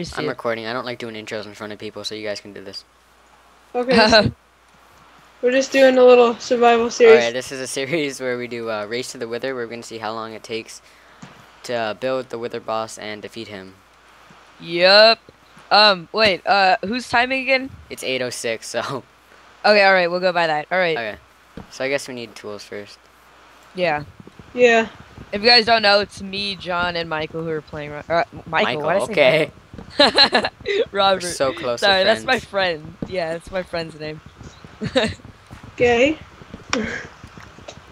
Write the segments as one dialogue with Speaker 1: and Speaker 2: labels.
Speaker 1: Yeah, we see.
Speaker 2: I'm recording. I don't like doing intros in front of people, so you guys can do this.
Speaker 3: Okay. we're just doing a little survival series.
Speaker 2: Alright, this is a series where we do uh, Race to the Wither. We're going to see how long it takes to uh, build the Wither boss and defeat him.
Speaker 1: Yep. Um, wait, uh, who's timing again?
Speaker 2: It's 8.06, so...
Speaker 1: Okay, alright, we'll go by that. Alright,
Speaker 2: Okay. So I guess we need tools first.
Speaker 1: yeah.
Speaker 3: Yeah.
Speaker 1: If you guys don't know, it's me, John, and Michael who are playing. ri- Uh, Michael, why did I
Speaker 2: okay.
Speaker 1: Michael?
Speaker 2: We're
Speaker 1: Robert.
Speaker 2: so close
Speaker 1: Sorry, that's my friend. Yeah, that's my friend's name.
Speaker 3: Gay.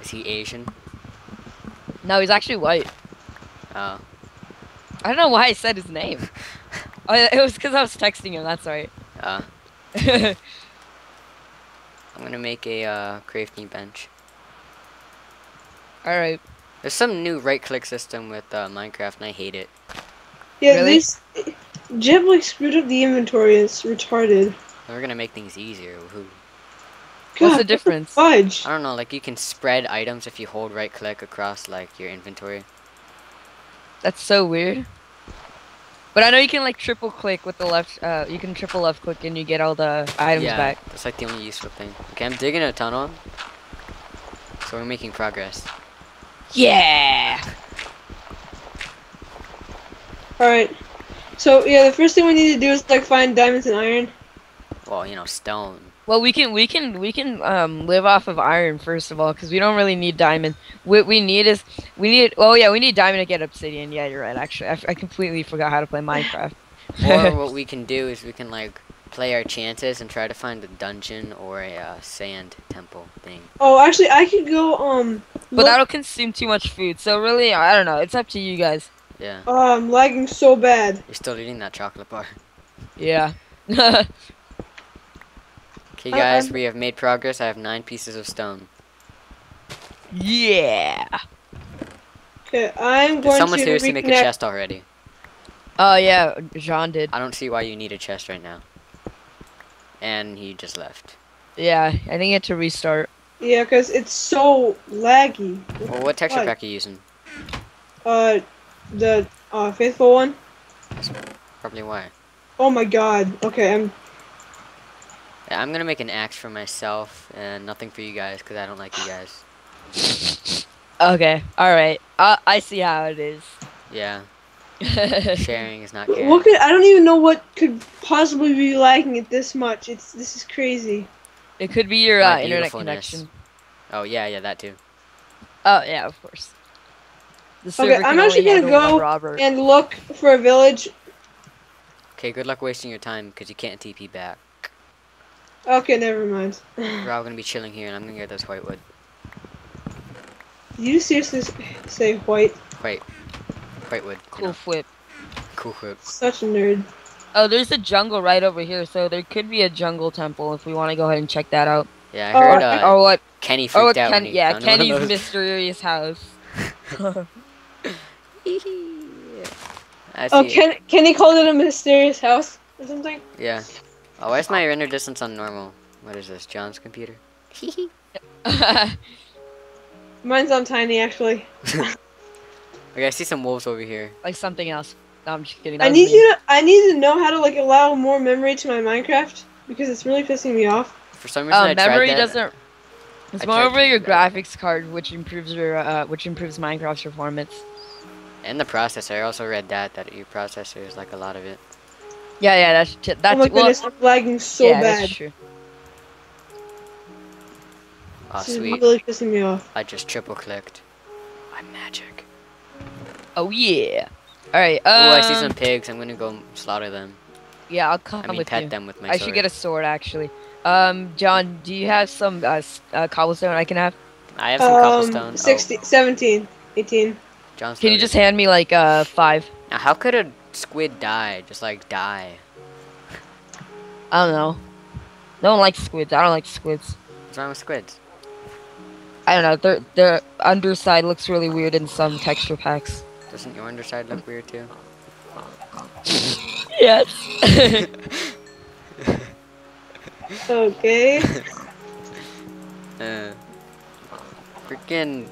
Speaker 2: Is he Asian?
Speaker 1: no, he's actually white.
Speaker 2: Oh.
Speaker 1: I don't know why I said his name. oh, it was because I was texting him. That's right.
Speaker 2: Uh, I'm gonna make a uh, crafting bench.
Speaker 1: All right.
Speaker 2: There's some new right-click system with uh, Minecraft, and I hate it.
Speaker 3: Yeah,
Speaker 1: Really?
Speaker 3: this Jeb like screwed up the inventory. It's retarded.
Speaker 2: We're gonna make things easier. Woohoo.
Speaker 1: What's the difference?
Speaker 3: Fudge.
Speaker 2: I don't know, like you can spread items if you hold right-click across like your inventory.
Speaker 1: That's so weird. But I know you can like triple click with the left. Uh, you can triple left click and you get all the items
Speaker 2: yeah,
Speaker 1: back.
Speaker 2: that's like the only useful thing. Okay, I'm digging a tunnel. So we're making progress.
Speaker 1: Yeah.
Speaker 3: All right. So yeah, the first thing we need to do is like find diamonds and iron.
Speaker 2: Well, you know, stone.
Speaker 1: Well, we can we can we can um live off of iron first of all because we don't really need diamond. What we need is we need oh yeah we need diamond to get obsidian. Yeah, you're right. Actually, I, f- I completely forgot how to play Minecraft.
Speaker 2: or what we can do is we can like play our chances and try to find a dungeon or a uh, sand temple thing.
Speaker 3: Oh, actually, I could go. Um.
Speaker 1: but that'll consume too much food. So really, I don't know. It's up to you guys.
Speaker 2: Yeah.
Speaker 3: Oh, I'm lagging so bad.
Speaker 2: You're still eating that chocolate bar.
Speaker 1: Yeah.
Speaker 2: Okay, guys,
Speaker 3: I'm-
Speaker 2: we have made progress. I have nine pieces of stone.
Speaker 1: yeah.
Speaker 3: Okay, I'm going to.
Speaker 2: Did
Speaker 3: going
Speaker 2: someone
Speaker 3: to
Speaker 2: seriously make a chest already?
Speaker 1: Oh yeah, Jean did.
Speaker 2: I don't see why you need a chest right now. And he just left.
Speaker 1: Yeah, I think you had to restart.
Speaker 3: Yeah, cause it's so laggy.
Speaker 2: Well, what texture
Speaker 3: Why?
Speaker 2: pack are you using?
Speaker 3: Uh, the uh faithful one.
Speaker 2: Probably why.
Speaker 3: Oh my god. Okay, I'm.
Speaker 2: Yeah, I'm gonna make an axe for myself and nothing for you guys because I don't like you guys.
Speaker 1: Okay, all right. Uh, I see how it is.
Speaker 2: Yeah, sharing is not caring.
Speaker 3: What could I don't even know what could possibly be lagging it this much. It's this is crazy.
Speaker 1: it could be your uh, internet connection.
Speaker 2: Oh yeah, yeah, that too.
Speaker 1: Oh yeah, of course. The
Speaker 3: Okay, I'm actually gonna go And look for a village.
Speaker 2: Okay, good luck wasting your time because you can't TP back.
Speaker 3: Okay, never mind.
Speaker 2: We're all gonna be chilling here, and I'm gonna get this white wood.
Speaker 3: Did you seriously say white?
Speaker 2: White, white wood.
Speaker 1: cool
Speaker 2: know,
Speaker 1: flip.
Speaker 2: cool whip.
Speaker 3: Such a nerd.
Speaker 1: Oh, there's a jungle right over here, so there could be a jungle temple if we want to go ahead and check that out.
Speaker 2: Yeah, I
Speaker 3: Oh,
Speaker 2: heard
Speaker 3: I-
Speaker 2: uh,
Speaker 1: or what?
Speaker 2: Kenny
Speaker 1: Or
Speaker 2: freaked
Speaker 1: what?
Speaker 2: out
Speaker 1: Ken,
Speaker 2: when he
Speaker 1: yeah,
Speaker 2: found one of
Speaker 1: Kenny's
Speaker 2: those.
Speaker 1: mysterious house.
Speaker 2: I
Speaker 3: Oh,
Speaker 2: see.
Speaker 3: Ken Kenny called it a mysterious house or something.
Speaker 2: Yeah. Oh, why is my render distance on normal? What is this, John's computer?
Speaker 3: Mine's on tiny actually.
Speaker 2: Okay, I see some wolves over here.
Speaker 1: like something else. No, I'm just kidding. that
Speaker 3: I need
Speaker 1: me.
Speaker 3: you to I need to know how to like allow more memory to my Minecraft because it's really pissing me off.
Speaker 2: For some reason, I
Speaker 1: Um,
Speaker 2: tried
Speaker 1: memory
Speaker 2: that.
Speaker 1: doesn't. It's
Speaker 2: I
Speaker 1: more over your
Speaker 2: that.
Speaker 1: graphics card, which improves your, uh, which improves Minecraft's performance.
Speaker 2: And the processor. I also read that that your processor is like a lot of it.
Speaker 1: Yeah, yeah, that's t- that's
Speaker 3: oh my
Speaker 1: well,
Speaker 3: goodness, I'm lagging so
Speaker 1: yeah,
Speaker 3: bad.
Speaker 1: that's true.
Speaker 2: Oh,
Speaker 3: This is
Speaker 2: sweet.
Speaker 3: really pissing me off.
Speaker 2: I just triple clicked. I'm magic.
Speaker 1: Oh yeah. All right. Um,
Speaker 2: Oh, I see some pigs. I'm gonna go slaughter them.
Speaker 1: Yeah, I'll come
Speaker 2: I mean,
Speaker 1: with
Speaker 2: pet
Speaker 1: you.
Speaker 2: them with my
Speaker 1: I
Speaker 2: sword.
Speaker 1: should get a sword actually. Um, John, do you have some uh, uh, cobblestone I can have?
Speaker 2: I have some
Speaker 3: Um,
Speaker 2: cobblestone.
Speaker 3: 60, 17, 18.
Speaker 2: Oh, John's
Speaker 1: Can you just hand me like uh five?
Speaker 2: Now, how could a squid die? Just like die?
Speaker 1: I don't know. No one likes squids. I don't like squids.
Speaker 2: What's wrong with squids?
Speaker 1: I don't know. Their their underside looks really weird in some texture packs.
Speaker 2: Doesn't your underside look weird too?
Speaker 1: Yes.
Speaker 3: Okay.
Speaker 2: Uh, freaking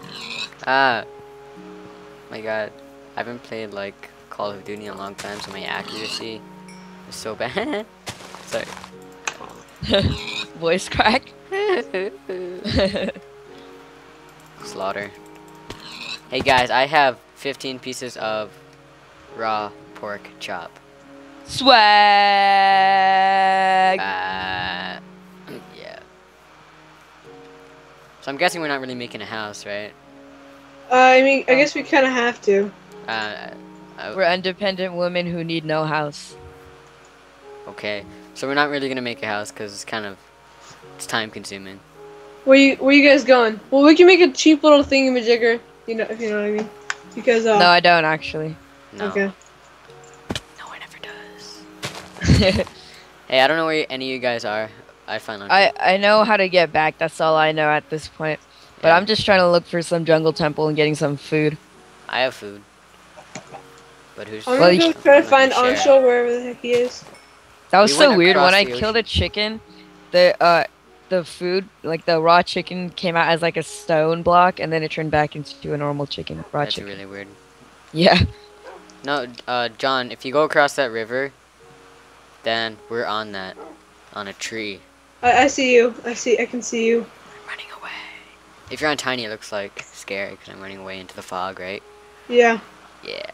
Speaker 2: ah, my god, I haven't played like Call of Duty in a long time, so my accuracy is so bad. Sorry.
Speaker 1: Voice crack.
Speaker 2: Slaughter. Hey guys, I have 15 pieces of raw pork chop.
Speaker 1: Swag.
Speaker 2: Uh, yeah. So I'm guessing we're not really making a house, right?
Speaker 3: Uh, I mean, I guess we kind of have to.
Speaker 2: Uh,
Speaker 1: We're independent women who need no house.
Speaker 2: okay. So we're not really gonna make a house because it's kind of it's time consuming.
Speaker 3: Where you Where you guys going? Well, we can make a cheap little thingamajigger. You know, if you know what I mean. Because uh.
Speaker 1: No, I don't actually.
Speaker 2: No,
Speaker 3: Okay.
Speaker 2: no one ever does. Hey, I don't know where any of you guys are. I finally.
Speaker 1: I I know how to get back. That's all I know at this point. But
Speaker 2: Yeah.
Speaker 1: I'm just trying to look for some jungle temple and getting some food.
Speaker 2: I have food. But who's?
Speaker 3: I'm
Speaker 1: Well,
Speaker 3: gonna
Speaker 1: you
Speaker 3: go try to
Speaker 2: Share.
Speaker 3: find Ansho wherever the heck he is.
Speaker 1: That was
Speaker 2: We
Speaker 1: so weird. When I
Speaker 2: the
Speaker 1: killed a chicken, the uh the food like the raw chicken came out as like a stone block, and then it turned back into a normal chicken. Raw
Speaker 2: That's
Speaker 1: chicken.
Speaker 2: really weird.
Speaker 1: Yeah.
Speaker 2: No, uh, John, if you go across that river, then we're on that, on a tree.
Speaker 3: I, I see you. I see. I can see you.
Speaker 2: I'm running away. If you're on tiny, it looks like scary because I'm running away into the fog, right?
Speaker 3: Yeah.
Speaker 2: Yeah.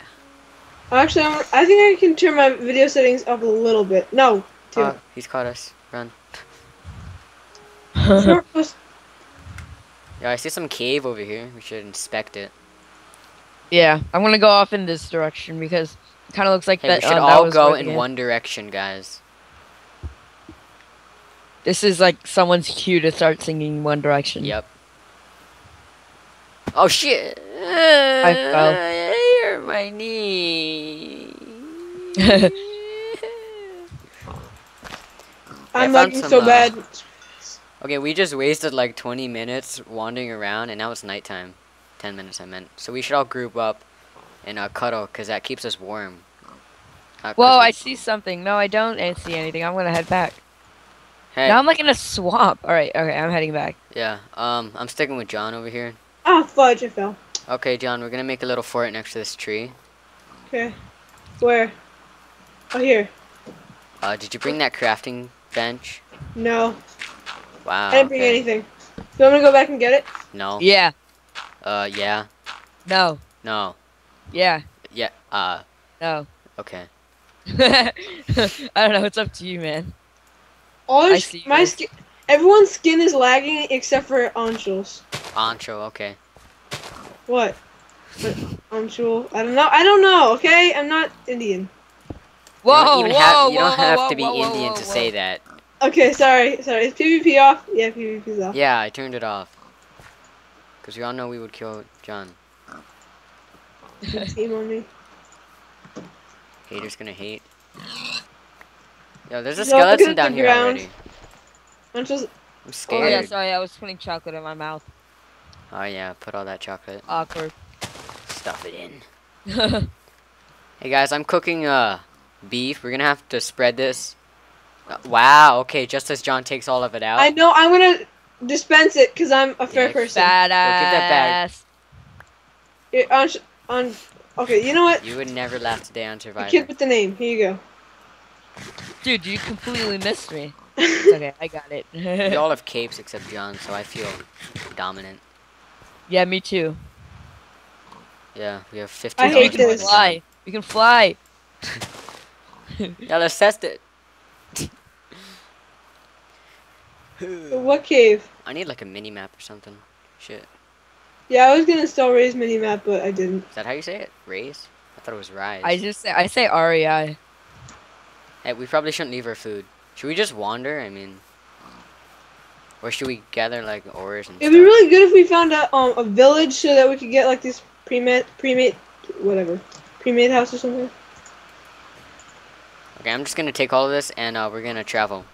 Speaker 3: Actually, I'm, I think I can turn my video settings up a little bit. No. Two.
Speaker 2: Oh, he's caught us. Run. Yeah, I see some cave over here. We should inspect it.
Speaker 1: yeah. I'm gonna go off in this direction because it kind of looks like
Speaker 2: Hey,
Speaker 1: that.
Speaker 2: we should
Speaker 1: uh, that
Speaker 2: all go in one direction, guys.
Speaker 1: This is like someone's cue to start singing One Direction.
Speaker 2: Yep. Oh shit!
Speaker 1: I fell.
Speaker 2: I hurt my knee.
Speaker 3: I'm
Speaker 2: found
Speaker 3: lagging so
Speaker 2: uh,
Speaker 3: bad.
Speaker 2: Okay, we just wasted like 20 minutes wandering around, and now it's nighttime. 10 minutes, I meant. So we should all group up and uh, cuddle, because that keeps us warm. Not 'cause
Speaker 1: Whoa! I see something. No, I don't see anything. I'm gonna head back.
Speaker 2: Hey,
Speaker 1: Now I'm like in a swamp. All right. Okay. I'm heading back.
Speaker 2: yeah, um, I'm sticking with John over here.
Speaker 3: Ah, fudge! I fell.
Speaker 2: Okay, John, we're gonna make a little fort next to this tree.
Speaker 3: Okay. Where? Oh, here.
Speaker 2: Uh, did you bring that crafting bench?
Speaker 3: No.
Speaker 2: Wow.
Speaker 3: I didn't bring
Speaker 2: okay.
Speaker 3: anything. You want me to go back and get it?
Speaker 2: No.
Speaker 1: Yeah.
Speaker 2: Uh, yeah.
Speaker 1: No.
Speaker 2: No.
Speaker 1: Yeah.
Speaker 2: Yeah. Uh,
Speaker 1: No.
Speaker 2: okay.
Speaker 1: I don't know. It's up to you, man.
Speaker 3: All
Speaker 1: I see
Speaker 3: my skin. Everyone's skin is lagging except for Anshul's.
Speaker 2: Ancho, okay.
Speaker 3: What? What? Anshul? I don't know. I don't know. Okay, I'm not Indian.
Speaker 1: Whoa!
Speaker 2: you don't even
Speaker 1: whoa!
Speaker 2: have, you
Speaker 1: whoa,
Speaker 2: don't have
Speaker 1: whoa,
Speaker 2: to be
Speaker 1: whoa, whoa,
Speaker 2: Indian
Speaker 1: whoa,
Speaker 2: to
Speaker 1: whoa.
Speaker 2: say that.
Speaker 3: Okay, sorry, sorry. Is PvP off? Yeah, PvP's off.
Speaker 2: Yeah, I turned it off. Because we all know we would kill John.
Speaker 3: Team on me.
Speaker 2: Haters gonna hate. Yo, there's a
Speaker 3: Yo, look
Speaker 2: skeleton
Speaker 3: at
Speaker 2: down
Speaker 3: the
Speaker 2: here
Speaker 3: ground.
Speaker 2: already.
Speaker 3: Anshul's.
Speaker 2: I'm
Speaker 1: Oh
Speaker 2: scared.
Speaker 1: yeah, sorry. I was putting chocolate in my mouth.
Speaker 2: Oh yeah, put all that chocolate.
Speaker 1: Awkward.
Speaker 2: Stuff it in. Hey guys, I'm cooking uh beef. We're gonna have to spread this. Uh, wow. Okay, just as John takes all of it out.
Speaker 3: I know. I'm gonna dispense it because I'm a fair
Speaker 2: Yeah,
Speaker 3: person.
Speaker 1: Badass.
Speaker 2: Look at that bag.
Speaker 3: Here, Ansh- on. Okay, you know what?
Speaker 2: You would never laugh today on
Speaker 3: The
Speaker 2: Survivor.
Speaker 3: kid with the name. Here you go.
Speaker 1: Dude, you completely missed me. Okay, I got it.
Speaker 2: we all have capes except John, so I feel dominant.
Speaker 1: Yeah, me too.
Speaker 2: Yeah, we have 50
Speaker 3: I
Speaker 1: we
Speaker 3: hate
Speaker 1: can
Speaker 3: this.
Speaker 1: fly. We can fly.
Speaker 2: Yeah, let's test it.
Speaker 3: what cave?
Speaker 2: I need like a mini map or something. Shit.
Speaker 3: Yeah, I was gonna install Rei's mini map, but I didn't.
Speaker 2: Is that how you say it? Raise? I thought it was rise.
Speaker 1: I just say I say REI.
Speaker 2: Hey, we probably shouldn't leave our food. Should we just wander? I mean, or should we gather like ores and
Speaker 3: It'd be really good if we found a um a village so that we could get like this pre-made pre-made whatever pre-made house or something.
Speaker 2: Okay, I'm just gonna take all of this and uh, we're gonna travel.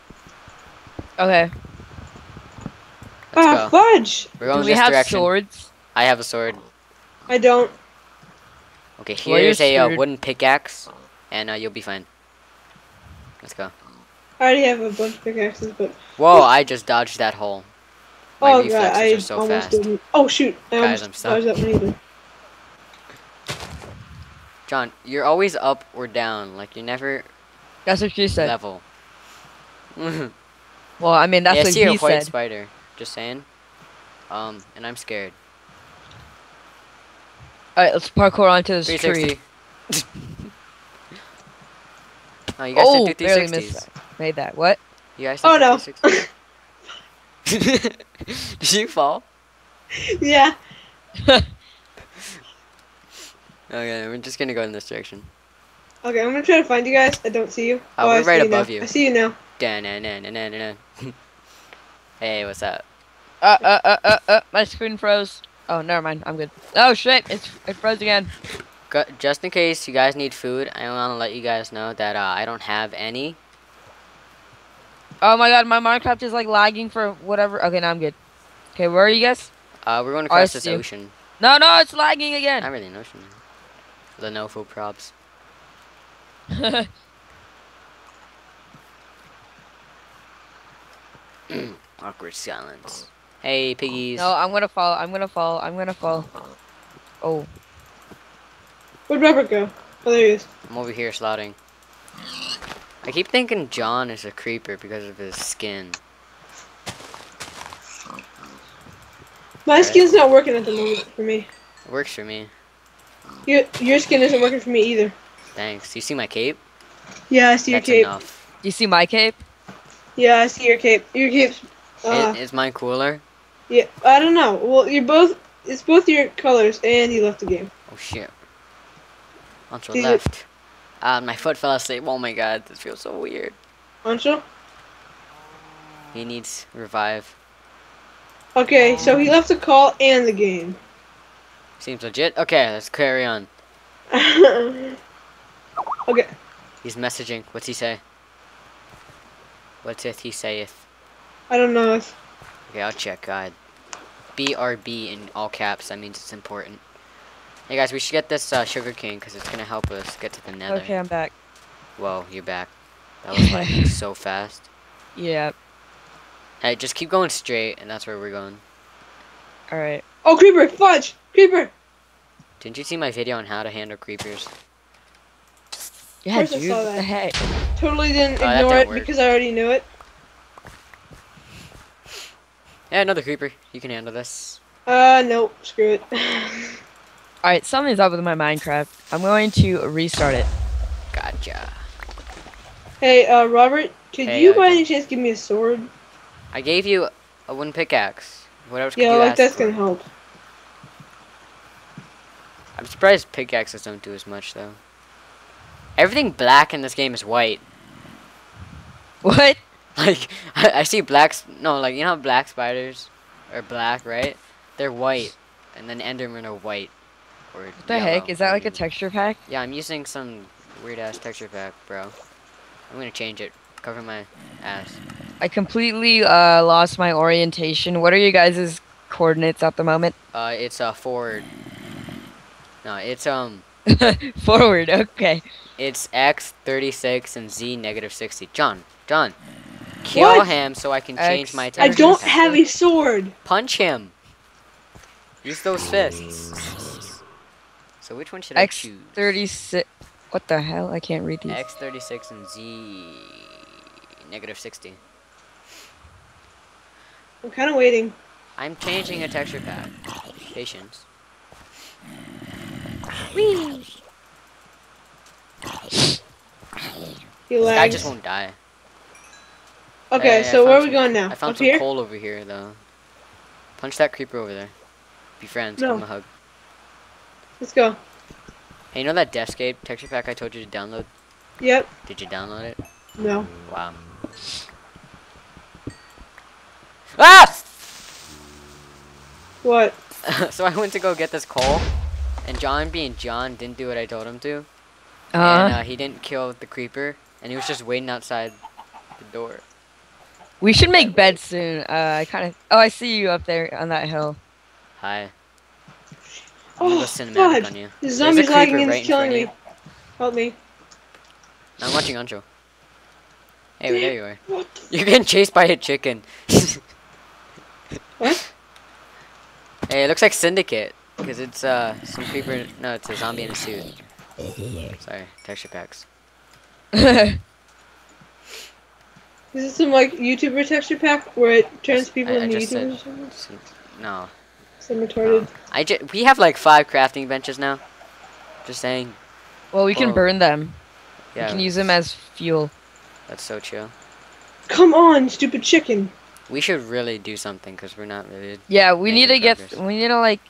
Speaker 1: Okay.
Speaker 2: Let's
Speaker 3: ah,
Speaker 2: go.
Speaker 3: fudge!
Speaker 2: We're
Speaker 1: Do we
Speaker 2: this
Speaker 1: have
Speaker 2: direction.
Speaker 1: swords?
Speaker 2: I have a sword.
Speaker 3: I don't.
Speaker 2: Okay,
Speaker 1: Well,
Speaker 2: here's a uh, wooden pickaxe, and uh, you'll be fine. Let's go.
Speaker 3: I already have a bunch of pickaxes, but
Speaker 2: Whoa! I just dodged that hole. My
Speaker 3: oh god, I
Speaker 2: are so
Speaker 3: almost
Speaker 2: fast.
Speaker 3: didn't. Oh shoot! I
Speaker 2: Guys,
Speaker 3: almost
Speaker 2: I'm stuck.
Speaker 3: dodged that one either.
Speaker 2: John, you're always up or down. Like you're never
Speaker 1: That's what she said.
Speaker 2: level.
Speaker 1: Well, I mean, that's
Speaker 2: I
Speaker 1: what
Speaker 2: see a
Speaker 1: he
Speaker 2: white
Speaker 1: said.
Speaker 2: spider. Just saying. Um, and I'm scared.
Speaker 1: All right, let's parkour onto this tree.
Speaker 2: oh, you guys
Speaker 1: Oh,
Speaker 2: did do
Speaker 1: barely missed
Speaker 2: 360s.
Speaker 1: That. Made that. What?
Speaker 2: You guys
Speaker 3: Oh, no.
Speaker 2: 360s? did you fall?
Speaker 3: Yeah.
Speaker 2: Okay, we're just gonna go in this direction.
Speaker 3: Okay, I'm gonna try to find you guys. I don't see you.
Speaker 2: Oh,
Speaker 3: I
Speaker 2: we're
Speaker 3: see
Speaker 2: right
Speaker 3: you now.
Speaker 2: above you.
Speaker 3: I see you now.
Speaker 2: Da-na-na-na-na-na. hey, what's up?
Speaker 1: Uh, uh, uh, uh, uh, my screen froze. Oh, never mind. I'm good. Oh shit! It's it froze again.
Speaker 2: Just in case you guys need food, I want to let you guys know that uh, I don't have any.
Speaker 1: Oh my god, my Minecraft is like lagging for whatever. Okay, now I'm good. Okay, where are you guys?
Speaker 2: Uh, we're going
Speaker 1: Oh, I
Speaker 2: across this ocean.
Speaker 1: No, no, it's lagging again.
Speaker 2: Not really an ocean. Lenovo props. Awkward silence. Hey, piggies.
Speaker 1: no, I'm gonna fall. I'm gonna fall. I'm gonna fall. Oh,
Speaker 3: Where'd Robert go? Oh, there he is.
Speaker 2: I'm over here slotting. I keep thinking John is a creeper because of his skin.
Speaker 3: My
Speaker 2: Alright.
Speaker 3: skin's not working at the moment for me.
Speaker 2: It works for me.
Speaker 3: Your your skin isn't working for me either.
Speaker 2: Thanks. You see my cape?
Speaker 3: Yeah, I see your
Speaker 2: That's
Speaker 3: cape.
Speaker 2: enough.
Speaker 1: you see my cape?
Speaker 3: Yeah, I see your cape. Your cape's. Uh,
Speaker 2: I- is mine cooler?
Speaker 3: yeah, I don't know. Well, you're both. It's both your colors, and you left the game.
Speaker 2: Oh shit. Onto
Speaker 3: Did you-
Speaker 2: left. Ah, my foot fell asleep. Oh my god, this feels so weird.
Speaker 3: Ancho?
Speaker 2: He needs revive.
Speaker 3: Okay, so he left the call and the game.
Speaker 2: Seems legit. Okay, let's carry on.
Speaker 3: okay.
Speaker 2: He's messaging. What's he say? What's it he saith?
Speaker 3: I don't know.
Speaker 2: Okay, I'll check. God. BRB in all caps. That means it's important. Hey guys, we should get this uh, sugar cane because it's gonna help us get to the nether.
Speaker 1: Okay, I'm back.
Speaker 2: Whoa, you're back. That was like so fast.
Speaker 1: Yeah.
Speaker 2: Hey, just keep going straight, and that's where we're going.
Speaker 1: All right.
Speaker 3: Oh, creeper! Fudge! Creeper!
Speaker 2: Didn't you see my video on how to handle creepers?
Speaker 1: Yeah,
Speaker 3: course I
Speaker 1: dude.
Speaker 3: saw
Speaker 1: What the
Speaker 3: that.
Speaker 1: heck?
Speaker 3: Totally didn't
Speaker 2: Oh,
Speaker 3: ignore
Speaker 2: didn't
Speaker 3: it
Speaker 2: work.
Speaker 3: because I already knew it.
Speaker 2: Yeah, another creeper. You can handle this.
Speaker 3: Uh, nope. Screw it.
Speaker 1: All right, something's up with my Minecraft. I'm going to restart it.
Speaker 2: Gotcha.
Speaker 3: hey, uh, Robert, could
Speaker 2: Hey,
Speaker 3: you
Speaker 2: uh,
Speaker 3: by any chance give me a sword?
Speaker 2: I gave you a wooden pickaxe. What else could
Speaker 3: Yeah,
Speaker 2: you
Speaker 3: like
Speaker 2: ask
Speaker 3: that's
Speaker 2: for?
Speaker 3: gonna help.
Speaker 2: I'm surprised pickaxes don't do as much though. Everything black in this game is white.
Speaker 1: What?
Speaker 2: Like I, I see blacks. No, like you know how black spiders are black, right? They're white, and then Endermen are white. Or
Speaker 1: What the heck? Is that like a texture pack?
Speaker 2: Yeah, I'm using some weird ass texture pack, bro. I'm gonna change it. Cover my ass.
Speaker 1: I completely uh, lost my orientation. What are you guys' coordinates at the moment?
Speaker 2: Uh, it's uh forward. No, it's um,
Speaker 1: Forward. Okay.
Speaker 2: it's X 36 and Z negative 60. John, John, kill
Speaker 3: What?
Speaker 2: him so I can change
Speaker 1: X
Speaker 2: my
Speaker 3: I don't
Speaker 2: pack.
Speaker 3: have a sword.
Speaker 2: Punch him. Use those fists. So which one should I
Speaker 1: X
Speaker 2: choose?
Speaker 1: thirty six. What the hell? I can't read these.
Speaker 2: X 36 and Z negative 60.
Speaker 3: I'm kind of waiting.
Speaker 2: I'm changing a texture pack. Patience.
Speaker 3: He lags.
Speaker 2: I just won't die.
Speaker 3: Okay,
Speaker 2: Hey, I
Speaker 3: so where are we
Speaker 2: some-
Speaker 3: going now?
Speaker 2: I found
Speaker 3: Up
Speaker 2: some
Speaker 3: here?
Speaker 2: coal over here though. Punch that creeper over there. Be friends.
Speaker 3: No.
Speaker 2: Give him a hug.
Speaker 3: Let's go.
Speaker 2: Hey, you know that Deathscape texture pack I told you to download?
Speaker 3: Yep.
Speaker 2: Did you download it?
Speaker 3: No.
Speaker 2: Wow. Ah!
Speaker 3: What?
Speaker 2: so I went to go get this coal, and John, being John, didn't do what I told him to,
Speaker 1: Uh,
Speaker 2: and uh, he didn't kill the creeper, and he was just waiting outside the door.
Speaker 1: we should make beds soon. Uh, I kind of. Oh, I see you up there on that hill.
Speaker 2: Hi. I'm gonna
Speaker 3: Oh,
Speaker 2: go cinematic
Speaker 3: fudge.
Speaker 2: on you.
Speaker 3: The zombie's lagging and
Speaker 2: right
Speaker 3: killing me. Help me.
Speaker 2: I'm watching Ancho. Hey, well, there you are.
Speaker 3: What?
Speaker 2: You're getting chased by a chicken.
Speaker 3: What?
Speaker 2: Hey, it looks like Syndicate. Because it's uh some creeper. No, it's a zombie in a suit. Sorry, texture packs.
Speaker 3: Is this some like YouTuber texture pack where it turns people
Speaker 2: I,
Speaker 3: into YouTubers? something?
Speaker 2: no.
Speaker 3: Some retarded.
Speaker 2: no. I ju- we have like five crafting benches now. Just saying.
Speaker 1: Well, we can
Speaker 2: Oh.
Speaker 1: burn them.
Speaker 2: Yeah.
Speaker 1: We can use them as fuel.
Speaker 2: That's so chill.
Speaker 3: Come on, stupid chicken.
Speaker 2: We should really do something because we're not really.
Speaker 1: Yeah, we need to
Speaker 2: Making
Speaker 1: get. We need to like.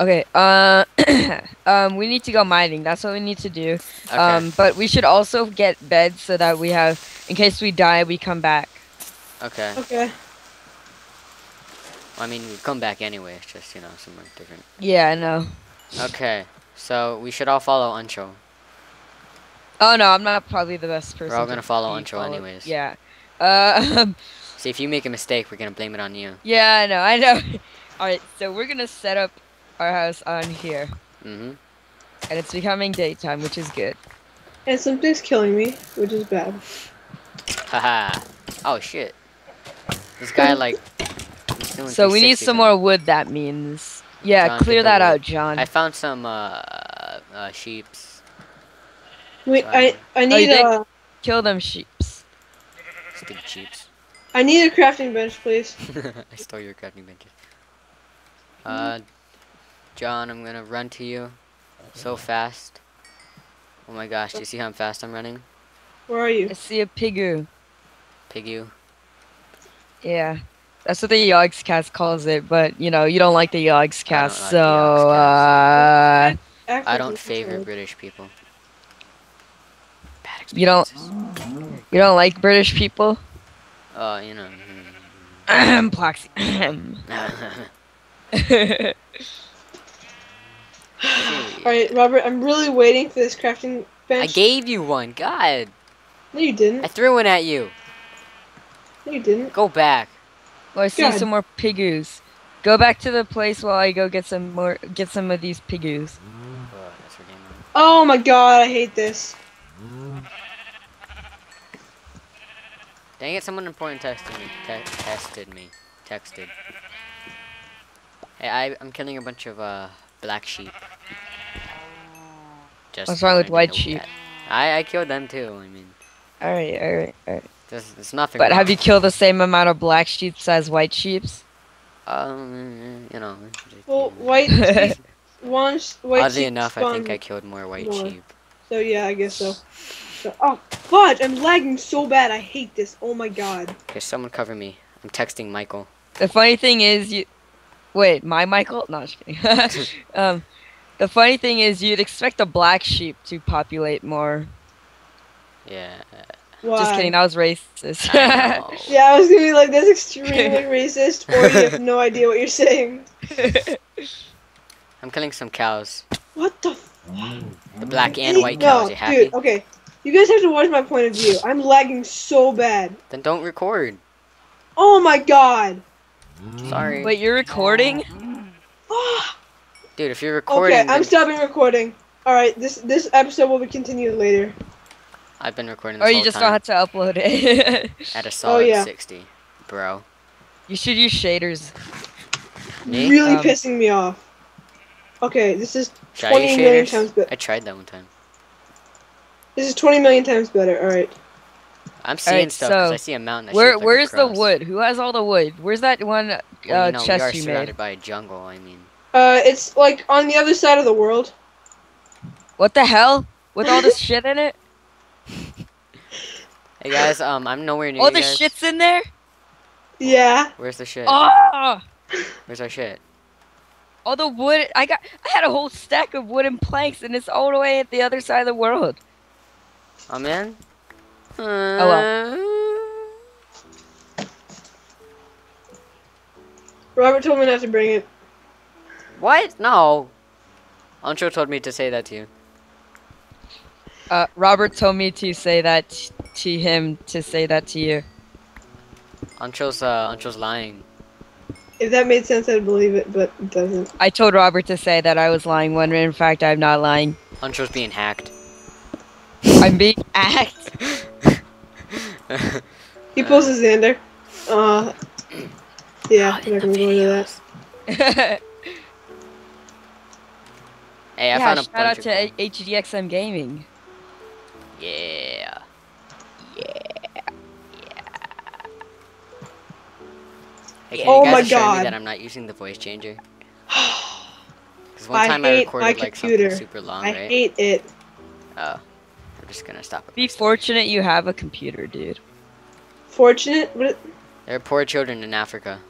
Speaker 1: Okay. Uh. um. We need to go mining. That's what we need to do.
Speaker 2: Okay.
Speaker 1: Um. But we should also get beds so that we have, in case we die, we come back.
Speaker 2: okay.
Speaker 3: Okay.
Speaker 2: I mean, we come back anyway. It's just you know somewhere different.
Speaker 1: Yeah. I know.
Speaker 2: Okay. So we should all follow Uncho.
Speaker 1: Oh no, I'm not probably the best person.
Speaker 2: We're all
Speaker 1: to
Speaker 2: gonna follow
Speaker 1: be
Speaker 2: Uncho
Speaker 1: followed.
Speaker 2: anyways.
Speaker 1: Yeah. Uh.
Speaker 2: See, if you make a mistake, we're gonna blame it on you.
Speaker 1: yeah. I know. I know. All right. So we're gonna set up our house on here,
Speaker 2: Mm-hmm.
Speaker 1: and it's becoming daytime, which is good.
Speaker 3: And something's killing me, which is bad.
Speaker 2: Haha. Oh shit. This guy like. He's doing
Speaker 1: So we need some more wood. That means. Yeah.
Speaker 2: John,
Speaker 1: clear that out, John.
Speaker 2: I found some uh, uh sheeps.
Speaker 3: Wait, I I need
Speaker 1: did?
Speaker 3: a
Speaker 1: Kill them sheeps.
Speaker 2: Stupid sheeps.
Speaker 3: I need a crafting bench, please.
Speaker 2: I stole your crafting bench. Uh, John, I'm gonna run to you so fast. Oh my gosh, do you see how fast I'm running?
Speaker 3: Where are you?
Speaker 1: I see a pigu.
Speaker 2: Pig you.
Speaker 1: Yeah. That's what the Yogscast calls it, but you know, you don't like the Yogscast,
Speaker 2: like
Speaker 1: so
Speaker 2: the
Speaker 1: uh
Speaker 2: I don't favor. British people. Bad
Speaker 1: You don't- you don't like British people?
Speaker 2: Oh, you know.
Speaker 1: Ploxy.
Speaker 2: Shit.
Speaker 3: Alright, Robert, I'm really waiting for this crafting bench.
Speaker 2: I gave you one. God,
Speaker 3: no, you didn't.
Speaker 2: I threw one at you.
Speaker 3: No, you didn't.
Speaker 2: Go back.
Speaker 1: Oh, I see
Speaker 3: God.
Speaker 1: some more pigus. Go back to the place while I go get some more get some of these pigus.
Speaker 2: Oh, that's her name.
Speaker 3: Oh my god, I hate this.
Speaker 2: Dang it! Someone important texted me. Te- tested me. Texted. Hey, I, I'm killing a bunch of uh black sheep. Just
Speaker 1: What's wrong with white sheep?
Speaker 2: that. I I killed them too. I mean,
Speaker 1: Alright, alright, alright.
Speaker 2: There's, there's nothing.
Speaker 1: But
Speaker 2: wrong.
Speaker 1: have you killed the same amount of black sheep as white sheeps?
Speaker 2: Um, you know.
Speaker 3: Well, white sheep, one sh- white
Speaker 2: Oddly
Speaker 3: sheep
Speaker 2: enough, I think I killed more white
Speaker 3: more.
Speaker 2: sheep.
Speaker 3: So yeah, I guess so. so. Oh, fudge! I'm lagging so bad. I hate this. Oh my god.
Speaker 2: Okay, someone cover me. I'm texting Michael.
Speaker 1: The funny thing is, you wait, my Michael? No, just kidding. um, the funny thing is, you'd expect a black sheep to populate more.
Speaker 2: Yeah.
Speaker 3: Why?
Speaker 1: Just kidding, that was racist.
Speaker 2: I.
Speaker 3: Yeah, I was gonna be like, that's extremely racist, or you have no idea what you're saying.
Speaker 2: I'm killing some cows.
Speaker 3: What the? F-
Speaker 2: The black and white
Speaker 3: no,
Speaker 2: cows. You happy?
Speaker 3: dude. Okay, you guys have to watch my point of view. I'm lagging so bad.
Speaker 2: Then don't record.
Speaker 3: Oh my god.
Speaker 2: Sorry.
Speaker 1: wait, you're recording?
Speaker 3: Ah.
Speaker 2: Dude, if you're recording,
Speaker 3: okay, I'm
Speaker 2: then
Speaker 3: stopping recording. All right, this this episode will be continued later.
Speaker 2: I've been recording this
Speaker 1: Or you
Speaker 2: whole
Speaker 1: just
Speaker 2: time
Speaker 1: don't have to upload it?
Speaker 2: at a solid
Speaker 3: yeah.
Speaker 2: 60, bro.
Speaker 1: you should use shaders.
Speaker 2: Me?
Speaker 3: Really
Speaker 1: Um,
Speaker 3: pissing me off. Okay, this is
Speaker 2: Should
Speaker 3: 20 million
Speaker 2: shaders?
Speaker 3: times better.
Speaker 2: I tried that one time.
Speaker 3: This is 20 million times better. All right.
Speaker 2: I'm seeing
Speaker 1: Alright,
Speaker 2: stuff because
Speaker 1: so,
Speaker 2: I see a mountain. That
Speaker 1: Where
Speaker 2: shaped like a
Speaker 1: where's the wood? Who has all the wood? Where's that one uh,
Speaker 2: Well, you know, we are
Speaker 1: you
Speaker 2: surrounded
Speaker 1: made?
Speaker 2: by a jungle. I mean,
Speaker 3: Uh, it's like on the other side of the world.
Speaker 1: What the hell? With all this shit in it?
Speaker 2: Hey guys, um, I'm nowhere near
Speaker 1: All the
Speaker 2: guys.
Speaker 1: shit's in there?
Speaker 3: Yeah.
Speaker 2: Where's the shit?
Speaker 1: Oh!
Speaker 2: Where's our shit?
Speaker 1: All the wood. I got. I had a whole stack of wooden planks, and it's all the way at the other side of the world.
Speaker 2: Oh man.
Speaker 1: Oh, well.
Speaker 3: Robert told me not to bring it.
Speaker 2: What? No. Ancho told me to say that to you.
Speaker 1: Uh, Robert told me to say that to him to say that to you.
Speaker 2: Ancho's uh, Ancho's lying.
Speaker 3: If that made sense, I'd believe it, but it doesn't.
Speaker 1: I told Robert to say that I was lying when in fact I'm not lying.
Speaker 2: Ancho's being hacked.
Speaker 1: I'm being act.
Speaker 3: He pulls his Xander. Uh, yeah, I'm not gonna go into that.
Speaker 2: Hey, I
Speaker 1: yeah,
Speaker 2: found a
Speaker 1: shout out
Speaker 2: bunch
Speaker 1: to
Speaker 2: of
Speaker 1: A- HDXM Gaming.
Speaker 2: Yeah. Yeah. Okay,
Speaker 3: oh
Speaker 2: you guys my
Speaker 3: god!
Speaker 2: that I'm not using the voice changer. Because one
Speaker 3: I
Speaker 2: time I recorded like
Speaker 3: computer.
Speaker 2: super long,
Speaker 3: I
Speaker 2: right?
Speaker 3: Hate it.
Speaker 2: Oh, I'm just gonna stop. It
Speaker 1: Be fortunate you have a computer, dude.
Speaker 3: Fortunate?
Speaker 2: There are poor children in Africa.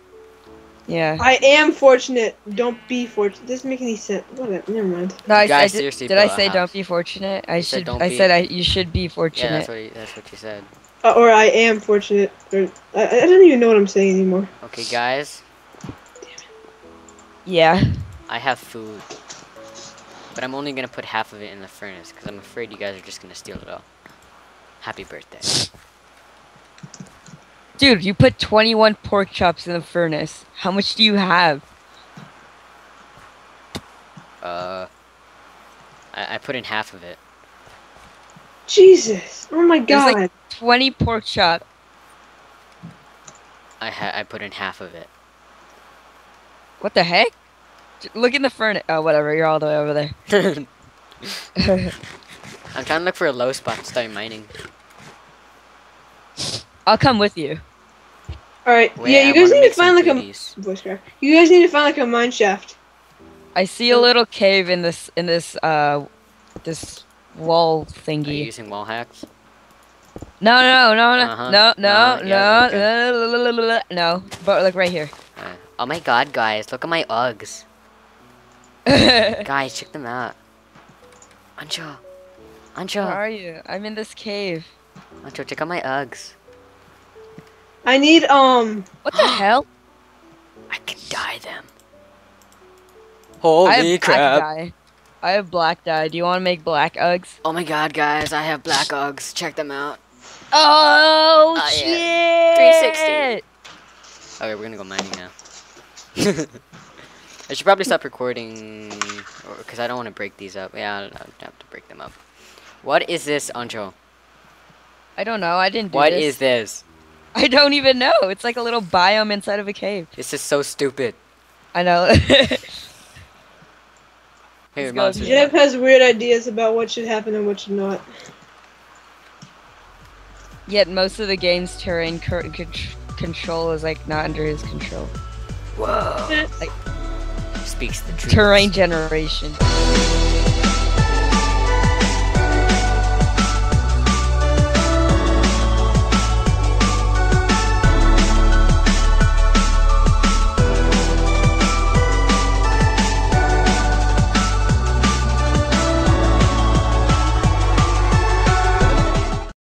Speaker 1: Yeah.
Speaker 3: I am fortunate. Don't be fortunate. Doesn't make any sense. Whatever. Never mind.
Speaker 1: No, I,
Speaker 2: guys
Speaker 1: I did, did I say
Speaker 2: house.
Speaker 1: don't be fortunate? I
Speaker 2: You said
Speaker 1: should.
Speaker 2: don't
Speaker 1: I
Speaker 2: be-
Speaker 1: said I. You should be
Speaker 2: Yeah,
Speaker 1: fortunate.
Speaker 2: that's what he, that's what you said.
Speaker 3: Uh, or I am fortunate. Or I, I don't even know what I'm saying anymore.
Speaker 2: Okay, guys,
Speaker 1: Yeah.
Speaker 2: I have food, but I'm only gonna put half of it in the furnace because I'm afraid you guys are just gonna steal it all. Happy birthday.
Speaker 1: Dude, you put 21 pork chops in the furnace. How much do you have?
Speaker 2: Uh, I, I put in half of it.
Speaker 3: Jesus. Oh my
Speaker 1: There's, like-
Speaker 3: god.
Speaker 1: 20 pork chop.
Speaker 2: I ha- I put in half of it.
Speaker 1: What the heck? Look in the furnace. Oh, whatever. You're all the way over there.
Speaker 2: I'm trying to look for a low spot to start mining.
Speaker 1: I'll come with you.
Speaker 3: Alright.
Speaker 2: Wait,
Speaker 3: yeah,
Speaker 2: I
Speaker 3: you guys need to find
Speaker 2: some
Speaker 3: like a
Speaker 2: goodies.
Speaker 3: voice crack. You guys need to find like a mine shaft.
Speaker 1: I see a little cave in this in this uh this wall
Speaker 2: Are you
Speaker 1: thingy.
Speaker 2: using wall hacks?
Speaker 1: No, no, no, no,
Speaker 2: Uh-huh.
Speaker 1: no, no,
Speaker 2: Uh,
Speaker 1: no,
Speaker 2: yeah,
Speaker 1: no, no, no, no, no. But like right here.
Speaker 2: Uh, oh my god, guys, look at my Uggs. Guys, check them out. Ancho.
Speaker 1: Where
Speaker 2: Ancho.
Speaker 1: are you? I'm in this cave.
Speaker 2: Ancho, check out my Uggs.
Speaker 3: I need um
Speaker 1: What the hell?
Speaker 2: I can dye them.
Speaker 1: I
Speaker 2: Holy
Speaker 1: have black
Speaker 2: crap.
Speaker 1: dye. I have black dye. Do you want to make black Uggs?
Speaker 2: Oh my god, guys, I have black Uggs. Check them out.
Speaker 1: Oh,
Speaker 2: Oh,
Speaker 1: shit!
Speaker 2: 360. Okay, we're gonna go mining now. I should probably stop recording, because I don't want to break these up. Yeah, I'll, I'll have to break them up. What is this, Ancho?
Speaker 1: I don't know. I didn't do
Speaker 2: What
Speaker 1: this.
Speaker 2: is this?
Speaker 1: I don't even know. It's like a little biome inside of a cave.
Speaker 2: This is so stupid.
Speaker 1: I know.
Speaker 2: Here,
Speaker 1: Let's go
Speaker 2: monster.
Speaker 1: to-
Speaker 3: Jeff has weird ideas about what should happen and what should not.
Speaker 1: Yet most of the game's terrain cur- con- control is like not under his control.
Speaker 2: Whoa.
Speaker 1: Like-
Speaker 2: Speaks the truth.
Speaker 1: Terrain generation.